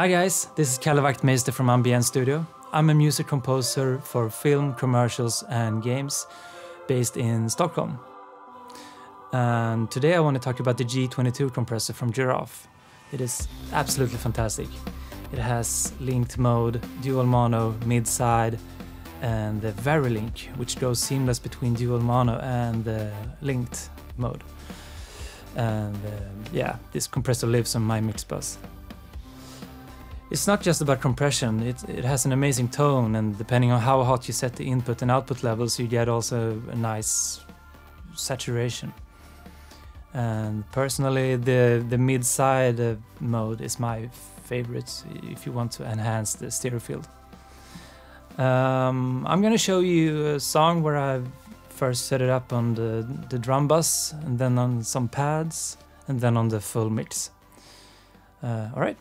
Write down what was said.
Hi guys, this is Calle Wachtmeister from Ambient Studio. I'm a music composer for film, commercials, and games based in Stockholm. And today I want to talk about the G22 compressor from Gyraf. It is absolutely fantastic. It has linked mode, dual mono, mid-side, and the Varilink, which goes seamless between dual mono and the linked mode. And uh, yeah, this compressor lives on my mix bus. It's not just about compression, it, it has an amazing tone, and depending on how hot you set the input and output levels, you get also a nice saturation. And personally, the, the mid side uh, mode is my favorite if you want to enhance the stereo field. Um, I'm gonna show you a song where I first set it up on the, the drum bus, and then on some pads, and then on the full mix. Uh, Alright.